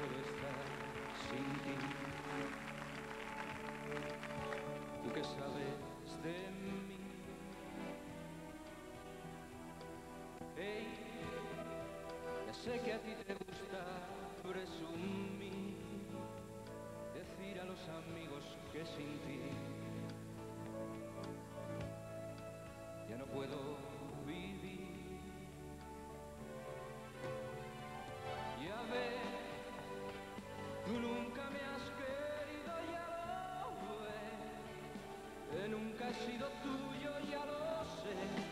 puedo estar sin ti. Tú que sabes de mí. Hey, ya sé que a ti te gusta presumir, decir a los amigos que sin ti nunca he sido tuyo, ya lo sé,